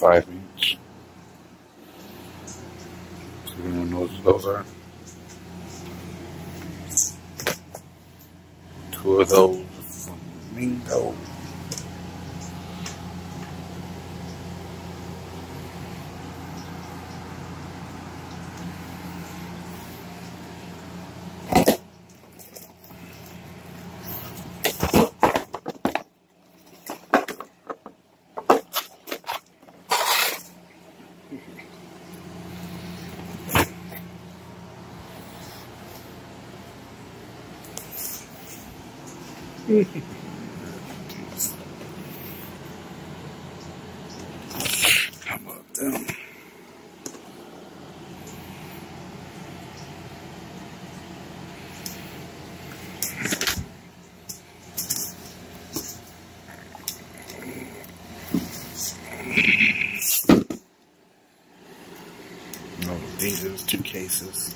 five inch. So anyone knows what those are? Two of those from Mingo. How about them? No, these are two cases.